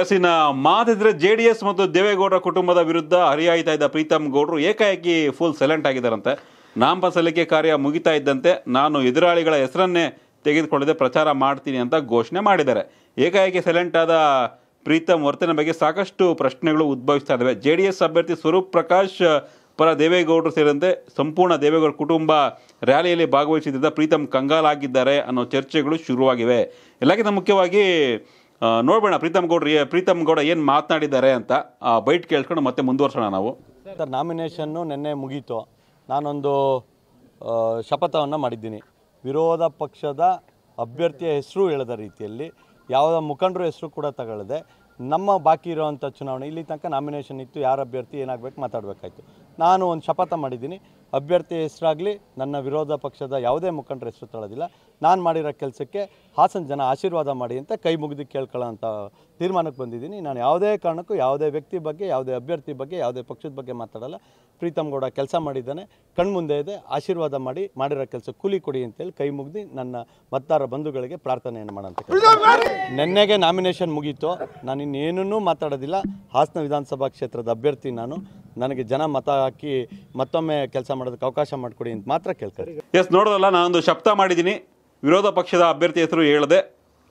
S ಇನ್ನ ಮಾತಿದ್ರೆ J D S ಮತ್ತು ದೇವೇಗೌಡರ ಕುಟುಂಬದ ವಿರುದ್ಧ ಹರಿಯಾಯ್ತಾ ಇದ್ದ ಪ್ರೀತಮ್ ಗೌಡ್ರು ಏಕಾಏಕಿ ಫುಲ್ ಸೈಲೆಂಟ್ ಆಗಿದ್ದಾರಂತೆ. ನಾಮಪ ಸಲ್ಲಿಕೆ ಕಾರ್ಯ ಮುಗಿತಾ ಇದ್ದಂತೆ ನಾನು ಎದುರಾಳಿಗಳ ಹೆಸರನ್ನೇ ತೆಗೆದುಕೊಳ್ಳದೆ ಪ್ರಚಾರ ಮಾಡ್ತೀನಿ ಅಂತ ಘೋಷಣೆ ಮಾಡಿದ್ದಾರೆ. ಏಕಾಏಕಿ ಸೈಲೆಂಟ್ ಆದ ಪ್ರೀತಮ್ ವರ್ತನೆ ಬಗ್ಗೆ ಸಾಕಷ್ಟು ಪ್ರಶ್ನೆಗಳು ಉದ್ಭವಿಸ್ತಾ ಇದ್ದಾವೆ. ಜೆ ಡಿ ಎಸ್ ಅಭ್ಯರ್ಥಿ ಸ್ವರೂಪ್ ಪ್ರಕಾಶ್ ಪರ ದೇವೇಗೌಡರು ಸೇರಿದಂತೆ ಸಂಪೂರ್ಣ ದೇವೇಗೌಡ ಕುಟುಂಬ ರ್ಯಾಲಿಯಲ್ಲಿ ಭಾಗವಹಿಸಿದ್ದ ಪ್ರೀತಮ್ ಕಂಗಾಲಾಗಿದ್ದಾರೆ ಅನ್ನೋ ಚರ್ಚೆಗಳು ಶುರುವಾಗಿವೆ. ಎಲ್ಲಕ್ಕಿಂತ ಮುಖ್ಯವಾಗಿ ಆ, ನೋಡ್ಬೇಡ ಪ್ರೀತಮ್ ಗೌಡ್ರಿ ಪ್ರೀತಮ್ ಗೌಡ ಏನು ಮಾತನಾಡಿದ್ದಾರೆ ಅಂತ ಬೈಟ್ ಕೇಳ್ಕೊಂಡು ಮತ್ತೆ ಮುಂದುವರ್ಸೋಣ ನಾವು. ಸರ್ ನಾಮಿನೇಷನ್ನು ನಿನ್ನೆ ಮುಗೀತು. ನಾನೊಂದು ಶಪಥವನ್ನು ಮಾಡಿದ್ದೀನಿ. ವಿರೋಧ ಪಕ್ಷದ ಅಭ್ಯರ್ಥಿಯ ಹೆಸರು ಹೇಳದ ರೀತಿಯಲ್ಲಿ ಯಾವುದೋ ಮುಖಂಡರ ಹೆಸರು ಕೂಡ ತಗೊಳ್ಳದೆ ನಮ್ಮ ಬಾಕಿ ಇರೋವಂಥ ಚುನಾವಣೆ ಇಲ್ಲಿ ತನಕ ನಾಮಿನೇಷನ್ ಇತ್ತು ಯಾರ ಅಭ್ಯರ್ಥಿ ಏನಾಗಬೇಕು ಮಾತಾಡಬೇಕಾಯ್ತು. ನಾನು ಒಂದು ಶಪಥ ಮಾಡಿದ್ದೀನಿ. ಅಭ್ಯರ್ಥಿ ಹೆಸರಾಗಲಿ ನನ್ನ ವಿರೋಧ ಪಕ್ಷದ ಯಾವುದೇ ಮುಖಂಡರ ಹೆಸರು ತಳೋದಿಲ್ಲ ನಾನು ಮಾಡಿರೋ ಕೆಲಸಕ್ಕೆ ಹಾಸನ ಜನ ಆಶೀರ್ವಾದ ಮಾಡಿ ಅಂತ ಕೈ ಮುಗಿದು ಕೇಳ್ಕೊಳ್ಳೋ ಅಂತ ತೀರ್ಮಾನಕ್ಕೆ ಬಂದಿದ್ದೀನಿ. ನಾನು ಯಾವುದೇ ಕಾರಣಕ್ಕೂ ಯಾವುದೇ ವ್ಯಕ್ತಿ ಬಗ್ಗೆ ಯಾವುದೇ ಅಭ್ಯರ್ಥಿ ಬಗ್ಗೆ ಯಾವುದೇ ಪಕ್ಷದ ಬಗ್ಗೆ ಮಾತಾಡಲ್ಲ. ಪ್ರೀತಮ್ ಗೌಡ ಕೆಲಸ ಮಾಡಿದ್ದಾನೆ. ಕಣ್ಮುಂದೆ ಇದೆ. ಆಶೀರ್ವಾದ ಮಾಡಿ ಮಾಡಿರೋ ಕೆಲಸ ಕೂಲಿ ಕೊಡಿ ಅಂತೇಳಿ ಕೈ ಮುಗಿದು ನನ್ನ ಮತ್ತಾರ ಬಂಧುಗಳಿಗೆ ಪ್ರಾರ್ಥನೆಯನ್ನು ಮಾಡೋಂತ ನೆನ್ನೆಗೆ ನಾಮಿನೇಷನ್ ಮುಗೀತು. ನಾನು ಇನ್ನೇನನ್ನೂ ಮಾತಾಡೋದಿಲ್ಲ. ಹಾಸನ ವಿಧಾನಸಭಾ ಕ್ಷೇತ್ರದ ಅಭ್ಯರ್ಥಿ ನಾನು. ನನಗೆ ಜನ ಮತ ಹಾಕಿ ಮತ್ತೊಮ್ಮೆ ಕೆಲಸ ಮಾಡೋದಕ್ಕೆ ಅವಕಾಶ ಮಾಡಿಕೊಡಿ ಅಂತ ಮಾತ್ರ ಕೇಳ್ತಾರೆ. ಎಸ್ ನೋಡೋದಲ್ಲ ನಾನೊಂದು ಶಬ್ದ ಮಾಡಿದ್ದೀನಿ. ವಿರೋಧ ಪಕ್ಷದ ಅಭ್ಯರ್ಥಿ ಹೆಸರು ಹೇಳದೆ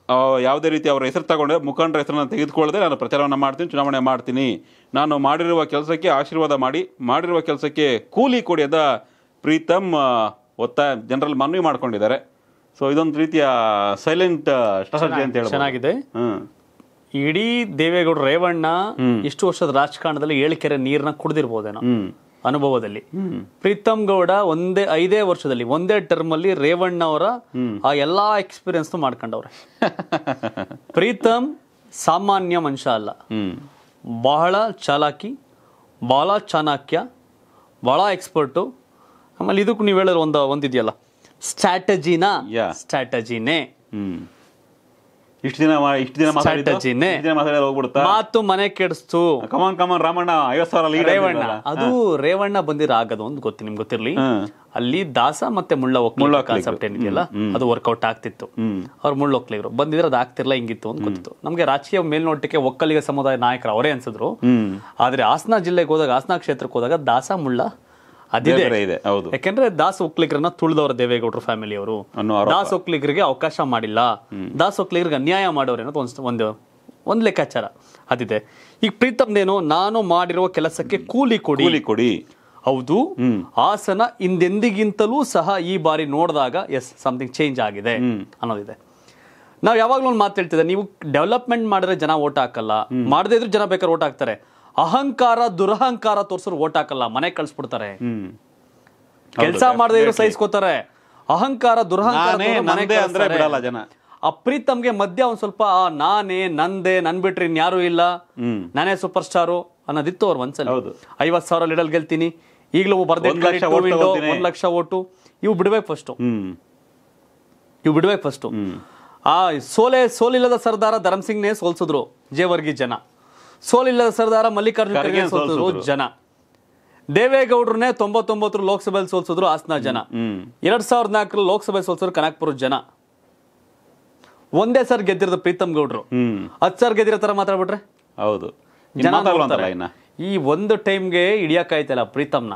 ಆ, ಯಾವುದೇ ರೀತಿ ಅವರ ಹೆಸರು ತಗೊಂಡೆ ಮುಖಂಡರ ಹೆಸರನ್ನು ತೆಗೆದುಕೊಳ್ಳದೆ ನಾನು ಪ್ರಚಾರವನ್ನು ಮಾಡ್ತೀನಿ ಚುನಾವಣೆ ಮಾಡ್ತೀನಿ. ನಾನು ಮಾಡಿರುವ ಕೆಲಸಕ್ಕೆ ಆಶೀರ್ವಾದ ಮಾಡಿ ಮಾಡಿರುವ ಕೆಲಸಕ್ಕೆ ಕೂಲಿ ಕೊಡಿ ಅಂತ ಪ್ರೀತಮ್ ಒತ್ತಾಯ ಜನರಲ್ಲಿ ಮನವಿ ಮಾಡ್ಕೊಂಡಿದ್ದಾರೆ. ಸೊ ಇದೊಂದು ರೀತಿಯ ಸೈಲೆಂಟ್ ಸ್ಟ್ರಾಟಜಿ ಅಂತ ಹೇಳಿ ಚೆನ್ನಾಗಿದೆ. ಹ್ಮ್. ಇಡೀ ದೇವೇಗೌಡ ರೇವಣ್ಣ ಇಷ್ಟು ವರ್ಷದ ರಾಜಕಾರಣದಲ್ಲಿ ಏಳಿಕೆರೆ ನೀರನ್ನ ಕುಡಿದಿರ್ಬೋದೇನೋ ಅನುಭವದಲ್ಲಿ. ಪ್ರೀತಮ್ ಗೌಡ ಒಂದೇ ಐದೇ ವರ್ಷದಲ್ಲಿ ಒಂದೇ ಟರ್ಮ್ ಅಲ್ಲಿ ರೇವಣ್ಣ ಅವರ ಆ ಎಲ್ಲಾ ಎಕ್ಸ್ಪೀರಿಯನ್ಸ್ ಮಾಡ್ಕೊಂಡವ್ರೆ. ಪ್ರೀತಮ್ ಸಾಮಾನ್ಯ ಮನುಷ್ಯ ಅಲ್ಲ. ಬಹಳ ಚಾಲಾಕಿ ಬಹಳ ಚಾಣಾಕ್ಯ ಬಹಳ ಎಕ್ಸ್ಪರ್ಟು ಆಮೇಲೆ ಇದಕ್ಕೂ ನೀವು ಹೇಳಿದ್ರೆ ಒಂದು ಒಂದಿದೆಯಲ್ಲ. ಸ್ಟ್ರಾಟಜಿನ. ಸ್ಟ್ರಾಟಜಿನೇ ಇಷ್ಟು ದಿನ ಇಷ್ಟು ದಿನ ಮಾತಾಡಿದ್ದು? ಮಾತಾಡಿದ್ರೆ ಹೋಗ್ಬಿಡುತ್ತಾ? ಮಾತು ಮನೆ ಕೆಡಿಸ್ತು. ಕಮಾನ್ ಕಮಾನ್ ರಾಮಣ್ಣ ಐವತ್ ಸಾವಿರ ರೇವಣ್ಣ. ಅದು ರೇವಣ್ಣ ಬಂದಿರ ಆಗದು ಒಂದು ಗೊತ್ತಿ ನಿಮ್ಗೆ ಗೊತ್ತಿರ್ಲಿ. ಅಲ್ಲಿ ದಾಸ ಮತ್ತೆ ಮುಳ್ಳ ಮುಳ್ಳ ಕಾನ್ಸೆಪ್ಟ್ ಏನಿದೆಯಲ್ಲ ಅದು ವರ್ಕೌಟ್ ಆಗ್ತಿತ್ತು. ಅವ್ರ ಅವ್ರು ಮುಳ್ಳ ಒಕ್ಕಲಿಗರು ಬಂದಿದ್ರೆ ಅದು ಆಗ್ತಿರ್ಲ ಹಿಂಗಿತ್ತು ಅಂತ ಗೊತ್ತಿತ್ತು. ನಮ್ಗೆ ರಾಜಕೀಯ ಮೇಲ್ನೋಟಕ್ಕೆ ಒಕ್ಕಲಿಗ ಸಮುದಾಯ ನಾಯಕರು ಅವರೇ ಅನ್ಸಿದ್ರು. ಆದ್ರೆ ಹಾಸನ ಜಿಲ್ಲೆಗೆ ಹೋದಾಗ ಹಾಸನ ಕ್ಷೇತ್ರಕ್ಕೆ ಹೋದಾಗ ದಾಸ ಮುಳ್ಳ ಅದಿದೆ. ಇದೆ ಹೌದು. ಯಾಕೆಂದ್ರೆ ದಾಸ ಒಕ್ಕಲಿಗರನ್ನ ತುಳಿದವ್ರ ದೇವೇಗೌಡರು ಫ್ಯಾಮಿಲಿ ಅವರು. ಅನ್ನೋ ಆರೋಪ. ದಾಸ ಒಕ್ಕಲಿಗರಿಗೆ ಅವಕಾಶ ಮಾಡಿಲ್ಲ. ದಾಸ್ ಒಕ್ಲಿಗರಿಗೆ ಅನ್ಯಾಯ ಮಾಡೋರು ಏನೋ ಒಂದು ಒಂದು ಒಂದು ಲೆಕ್ಕಾಚಾರ. ಅದಿದೆ. ಈಗ ಪ್ರೀತಮ್ದೇನು ನಾನು ಮಾಡಿರುವ ಕೆಲಸಕ್ಕೆ ಕೂಲಿ ಕೊಡಿ. ಕೂಲಿ ಕೊಡಿ. ಹೌದು. ಹಾಸನ ಹಿಂದೆಂದಿಗಿಂತಲೂ ಸಹ ಈ ಬಾರಿ ನೋಡಿದಾಗ ಎಸ್ ಸಮಥಿಂಗ್ ಚೇಂಜ್ ಆಗಿದೆ ಅನ್ನೋದಿದೆ. ನಾವು ಯಾವಾಗ್ಲೂ ಒಂದು ಮಾತು ಹೇಳ್ತಿದ್ದೆ ನೀವು ಡೆವಲಪ್ಮೆಂಟ್ ಮಾಡಿದ್ರೆ ಜನ ಓಟ್ ಹಾಕಲ್ಲ. ಮಾಡದೇ ಇದ್ರೂ ಜನ ಬೇಕಾದ್ರೆ ಓಟ್ ಹಾಕ್ತಾರೆ. ಅಹಂಕಾರ ದುರಹಂಕಾರ ತೋರ್ಸೋರು ಓಟ್ ಹಾಕಲ್ಲ ಮನೆ ಕಳ್ಸ್ಬಿಡ್ತಾರೆ. ಕೆಲಸ ಮಾಡದೇ ಇರೋ ಸಹಿಸ್ಕೋತಾರೆ. ಅಹಂಕಾರ ದುರಹಂಕಾರ ಜನ. ಅಪ್ರೀತಮ್ಗೆ ಮಧ್ಯ ಒಂದ್ ಸ್ವಲ್ಪ ನಾನೇ ನಂದೆ ನನ್ ಬಿಟ್ರಿ ಇನ್ಯಾರು ಇಲ್ಲ. ನಾನೇ ಸೂಪರ್ ಸ್ಟಾರು ಅನ್ನೋದಿತ್ತು ಅವ್ರ ಮನ್ಸಲ್ಲಿ. ಐವತ್ ಸಾವಿರ ಲೀಡಲ್ ಗೆಲ್ತೀನಿ. ಈಗಲೂ ಬರ್ದೆ ಒಂದ್ ಲಕ್ಷ ಓಟು ಇವು ಬಿಡ್ಬೇಕು ಫಸ್ಟ್ ಹ್ಮ್. ಇವು ಬಿಡ್ಬೇಕು ಫಸ್ಟ್ ಆ ಸೋಲೆ ಸೋಲಿಲ್ಲದ ಸರ್ದಾರ ಧರ್ಮ್ ಸಿಂಗ್ ನೇ ಸೋಲ್ಸಿದ್ರು ಜೇವರ್ಗಿ ಜನ. ಸೋಲಿಲ್ಲದ ಸರ್ದಾರ ಮಲ್ಲಿಕಾರ್ಜುನ ಖರ್ಗೆ ಸೋಲಿಸಿದ್ರು. ಜನ. ದೇವೇಗೌಡ್ರನ್ನೇ ತೊಂಬತ್ತೊಂಬತ್ತರ ಲೋಕಸಭೆಯಲ್ಲಿ ಸೋಲ್ಸಿದ್ರು ಹಾಸನ ಜನ. ಎರಡ್ ಸಾವಿರದ ನಾಲ್ಕರಲ್ಲಿ ಲೋಕಸಭೆ ಸೋಲ್ಸಿದ್ರು ಕನಕಪುರ ಜನ. ಒಂದೇ ಸರ್ ಗೆದ್ದಿರೋದು ಪ್ರೀತಮ್ ಗೌಡ್ರು. ಹತ್ತು ಸರ್ ಗೆದ್ದಿರೋ ತರ ಮಾತಾಡ್ಬಿಟ್ರೆ? ಹೌದು. ಜನ ಈ ಒಂದು ಟೈಮ್ಗೆ ಹಿಡಿಯಕ್ಕಾಯ್ತಲ್ಲ ಪ್ರೀತಮ್ನ.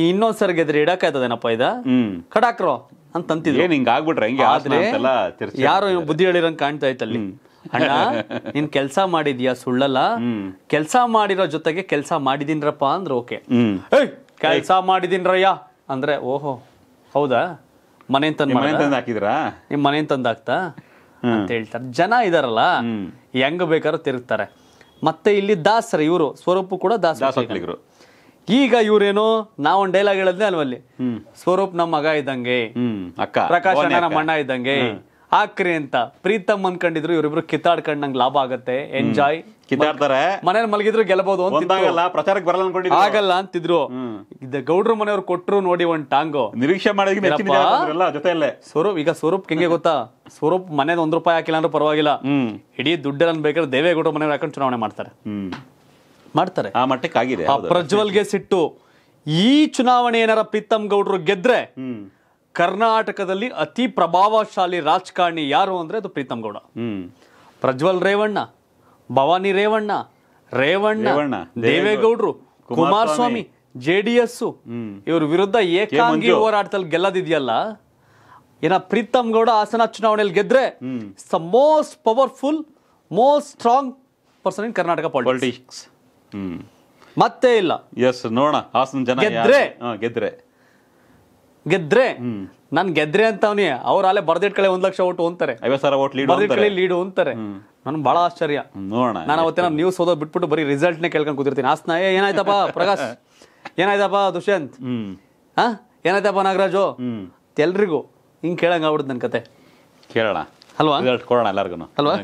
ಈ ಇನ್ನೊಂದ್ ಸರ್ ಗೆದ್ರೆ ಹಿಡಕಾಯ್ತದೇನಪ್ಪ ಇದ? ಕಡಾಕ್ರೋ ಅಂತ ಅಂತಿದ್ರು. ಏನ್ ಹಿಂಗ ಆಗ್ಬಿಟ್ರೆ? ಯಾರೋ ಬುದ್ಧಿ ಹೇಳಿರಂಗ್ ಕಾಣ್ತಾ ಇತ್ತಲ್ಲಿ. ಅಣ್ಣ ನೀನ್ ಕೆಲ್ಸ ಮಾಡಿದ್ಯಾ ಸುಳ್ಳಲ್ಲ? ಕೆಲ್ಸ ಮಾಡಿರೋ ಜೊತೆಗೆ ಕೆಲ್ಸ ಮಾಡಿದೀನ್ರಪ್ಪ ಅಂದ್ರೆ ಓಕೆ. ಕೆಲ್ಸ ಮಾಡಿದೀನ್ರಯ್ಯ ಅಂದ್ರೆ ಓಹೋ ಹೌದಾ? ಮನೆ ತಂದ್ ನಿಮ್ ಮನೆ ತಂದು ಹಾಕಿದ್ರಾ? ನಿಮ್ ಮನೆ ತಂದ್ ಹಾಕ್ತಾ? ಅಂತ ಹೇಳ್ತಾರೆ. ಜನ ಇದಾರಲ್ಲ ಹೆಂಗ್ ಬೇಕಾದ್ರೂ ತಿರುಗ್ತಾರೆ. ಮತ್ತೆ ಇಲ್ಲಿ ದಾಸರ ಇವರು ಸ್ವರೂಪ ಕೂಡ ದಾಸ ಈಗ ಇವ್ರೇನು ನಾವೊಂದ್ ಡೈಲಾಗ್ ಹೇಳದ್ನೆ ಅಲ್ವಲ್ಲಿ ಸ್ವರೂಪ್ ನಮ್ಮ ಮಗ ಇದ್ದಂಗೆ. ಪ್ರಕಾಶ್ ನಮ್ಮ ಅಣ್ಣ ಇದ್ದಂಗೆ. ಹಾಕ್ರಿ ಅಂತ ಪ್ರೀತಮ್ ಅನ್ಕೊಂಡಿದ್ರು ಇವರಿಬ್ರು ಕಿತ್ತಾಡ್ಕೊಂಡ್ ನಂಗೆ ಲಾಭ ಆಗತ್ತೆ. ಎಂಜಾಯ್ ಕಿತ್ತಾಡ್ತಾರೆ. ಮನೇಲಿ ಮಲಗಿದ್ರು ಗೆಲ್ಲಬಹುದು ಅಂತ ಪ್ರಚಾರಕ್ಕೆ ಬರಲ್ಲ ಅನ್ಕೊಂಡಿದ್ರು. ಆಗಲ್ಲ ಅಂತಿದ್ರು. ಇದ ಗೌಡ್ರ ಮನೆಯವ್ರು ಕೊಟ್ರು ನೋಡಿ ಒಂದ್ ಟಾಂಗು. ನಿರೀಕ್ಷೆ ಬಂದ್ರಲ್ಲ ಜೊತೆಯಲ್ಲೇ. ಸ್ವರೂಪ್ ಈಗ ಸ್ವರೂಪ್ ಹೆಂಗೆ ಗೊತ್ತಾ? ಸ್ವರೂಪ್ ಮನೇದ್ ಒಂದ್ ರೂಪಾಯಿ ಹಾಕಿಲ್ಲ ಅಂದ್ರೆ ಪರವಾಗಿಲ್ಲ. ಇಡೀ ದುಡ್ಡಲ್ಲಿ ಬೇಕಾದ್ರೆ ದೇವೇಗೌಡರ ಮನೆಯವ್ರು ಹಾಕೊಂಡು ಚುನಾವಣೆ ಮಾಡ್ತಾರೆ. ಮಾಡ್ತಾರೆ. ಆ ಮಟ್ಟಕ್ಕೆ ಆಗಿದೆ. ಪ್ರಜ್ವಲ್ಗೆ ಸಿಟ್ಟು. ಈ ಚುನಾವಣೆ ಏನಾರ ಪ್ರೀತಮ್ ಗೌಡ್ರು ಗೆದ್ರೆ ಕರ್ನಾಟಕದಲ್ಲಿ ಅತಿ ಪ್ರಭಾವಶಾಲಿ ರಾಜಕಾರಣಿ ಯಾರು ಅಂದ್ರೆ ಅದು ಪ್ರೀತಮ್ ಗೌಡ. ಹ್ಮ್. ಪ್ರಜ್ವಲ್ ರೇವಣ್ಣ ಭವಾನಿ ರೇವಣ್ಣ ರೇವಣ್ಣ ದೇವೇಗೌಡರು ಕುಮಾರಸ್ವಾಮಿ, ಜೆ ಡಿ ಎಸ್ ಇವ್ರ ವಿರುದ್ಧ ಏಕಾಂಗಿ. ಹೋರಾಟದಲ್ಲಿ ಗೆಲ್ಲದಿದೆಯಲ್ಲ? ಏನ ಪ್ರೀತಮ್ ಗೌಡ ಹಾಸನ ಚುನಾವಣೆಯಲ್ಲಿ ಗೆದ್ರೆ the most powerful most strong person in Karnataka politics ಮತ್ತೆ ಇಲ್ಲ. ಎಸ್ ನೋಡೋಣ. ಹಾಸನ ಜನ ಗೆದ್ರೆ? ಗೆದ್ರೆ. ಗೆದ್ರೆ ನಾನು ಗೆದ್ರೆ ಅಂತ ಅವನಿ ಅವ್ರ ಅಲ್ಲೇ ಬರ್ದಿಟ್ಕಳೆ ಒಂದ್ ಲಕ್ಷ ಓಟು ಅಂತಾರೆ. ಐವತ್ ಸಾವಿರ ಓಟ್ ಲೀಡ್ ಲೀಡು ಅಂತಾರೆ. ನನ್ ಬಹಳ ಆಶ್ಚರ್ಯ. ನೋಡೋಣ. ನಾನು ಅವತ್ತಿನ ನ್ಯೂಸ್ ಓದೋ ಬಿಟ್ಬಿಟ್ಟು ಬರೀ ರಿಸಲ್ಟ್ ನೇ ಕೇಳ್ಕೊಂಡ್ ಕೂತಿರ್ತೀನಿ. ಆಸ್ನ ಏನಾಯ್ತಪ್ಪ ಪ್ರಕಾಶ್? ಏನಾಯ್ತಪ್ಪ ದುಷ್ಯಂತ್? ಹ್ಮ್. ಹಾ? ಏನಾಯ್ತಪ್ಪ ನಾಗರಾಜು? ಎಲ್ರಿಗೂ ಹಿಂಗ್ ಕೇಳಂಗ ಆಗ್ಬಿಡುದು ನನ್ ಕತೆ. ಕೇಳೋಣ. ಅಲ್ವಾ? ಕೊಡೋಣ ಎಲ್ಲರಿಗೂ ಅಲ್ವಾ?